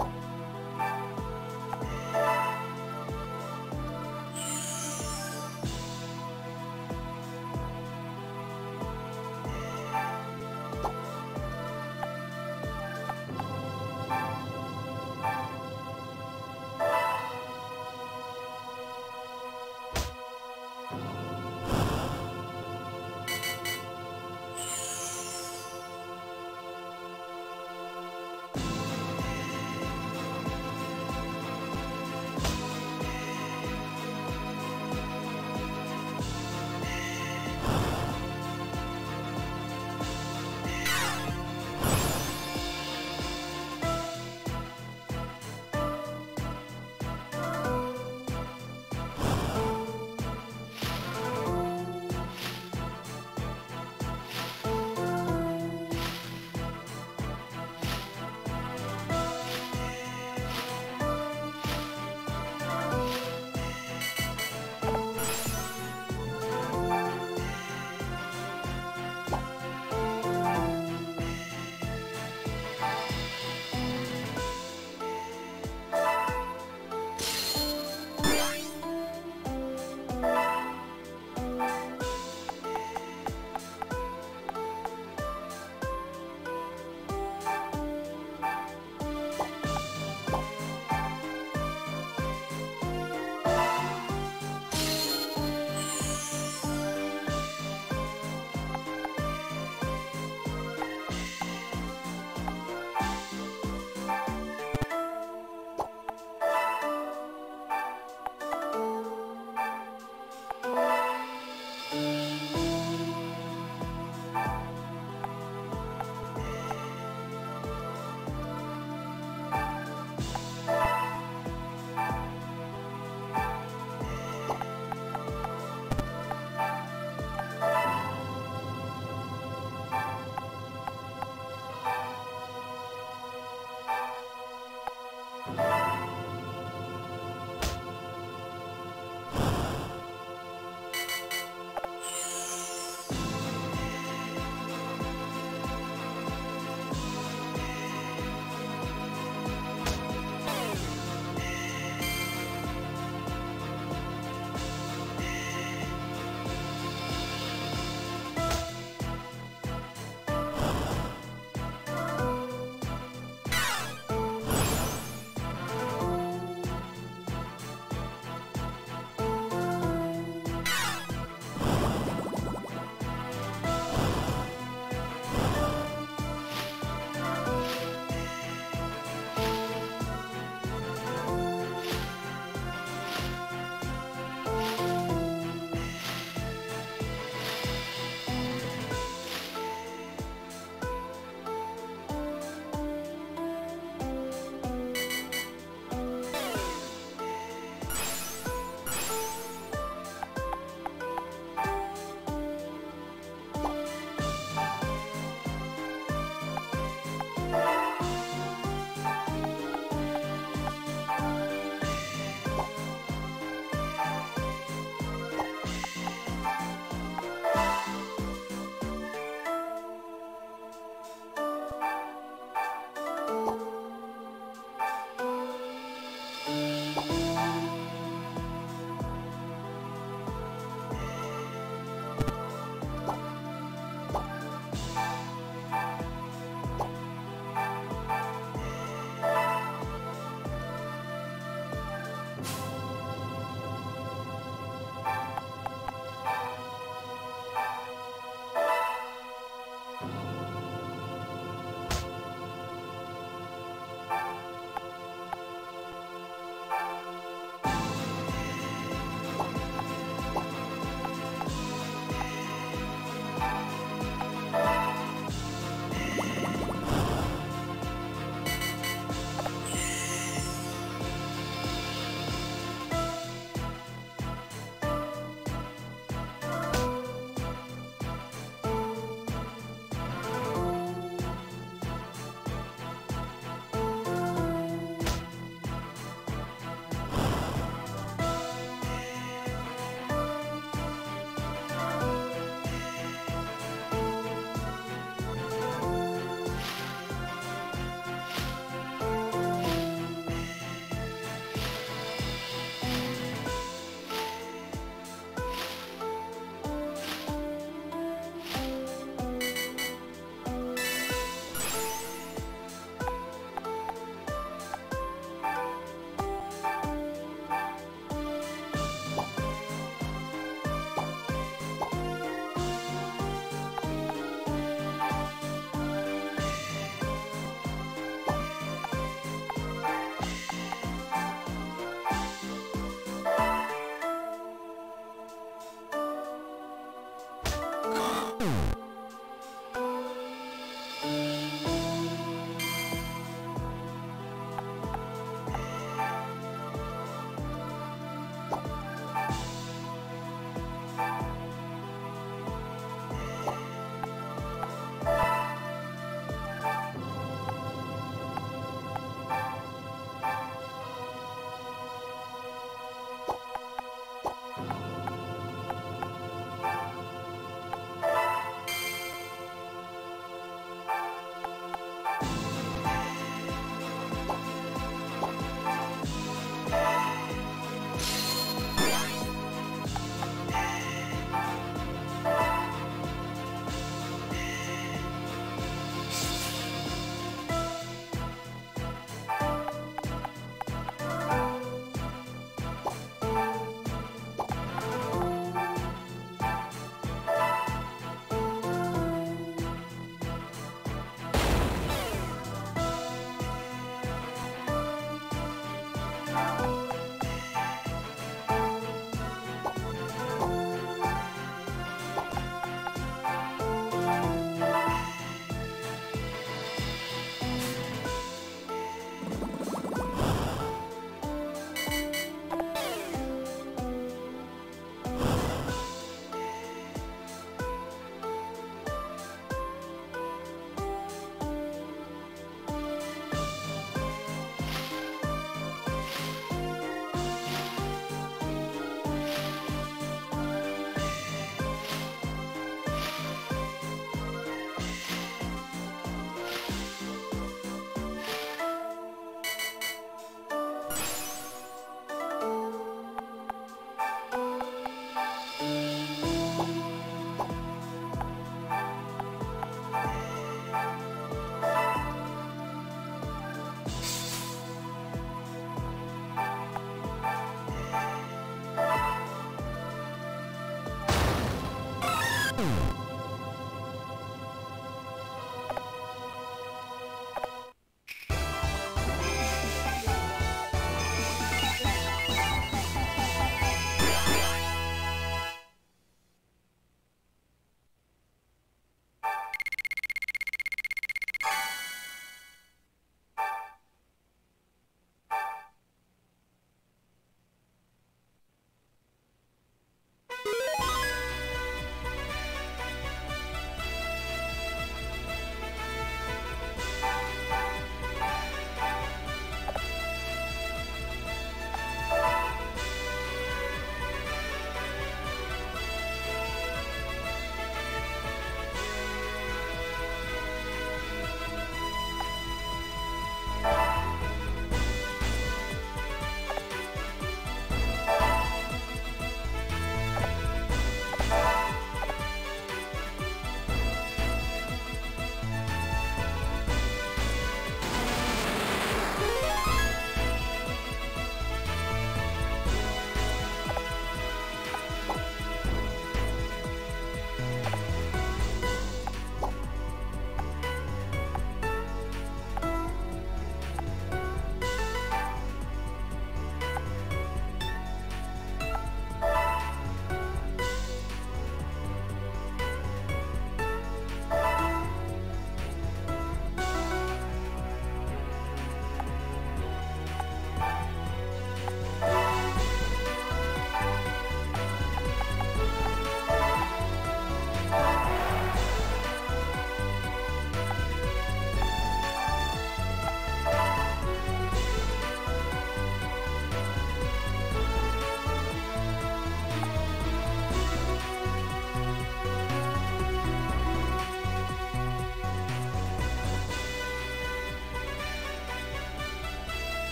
꼭